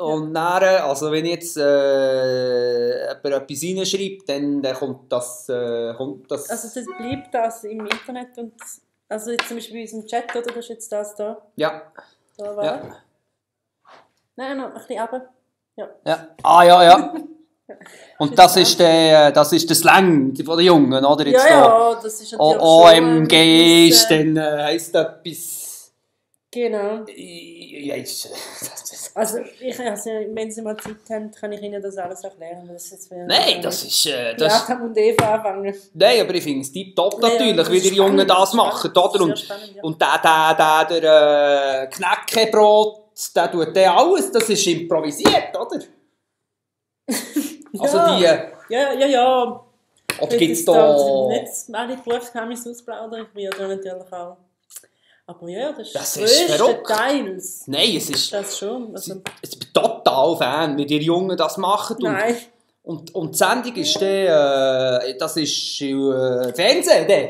Und dann, also wenn jetzt äh, jemand etwas reinschreibt, dann, dann kommt das, äh, kommt das... Also das bleibt das im Internet und also jetzt zum Beispiel bei unserem Chat, oder? Das ist jetzt das da. ja, Da war. ja, Nein, noch ein bisschen runter. Ja. ja. Ah, ja, ja. Und das ist der, das ist der Slang von den Jungen, oder? Ja, Jetzt da. ja, das ist natürlich OMG ist äh, dann, äh, heisst etwas... Genau. Ja, ist, Also, ich, also, wenn Sie mal Zeit haben, kann ich Ihnen das alles erklären. Das ist jetzt nein, das ist... Äh, Das ja, Adam und Eva anfangen. nein, aber ich finde es tiptop Ja, ja, natürlich, das wie die Jungen das machen, oder? Und, spannend, ja. und der, der, der, der äh, Knäckebrot, der tut der alles, das ist improvisiert, oder? Also Ja. die... äh, Ja, ja, ja. Oder Ich gibt es da... Nicht alle Berufsgeheimnisse ausplaudern, ich werde natürlich auch. Aber ja, das ist Das ist verrückt. Teils. Nein, es ist... Das schon. Also, Ich bin total Fan, wie die Jungen das machen. Und, nein. und, und die Sendung ist dann, äh, das ist äh, Fernsehen, dann.